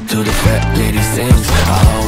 do the fat lady sings.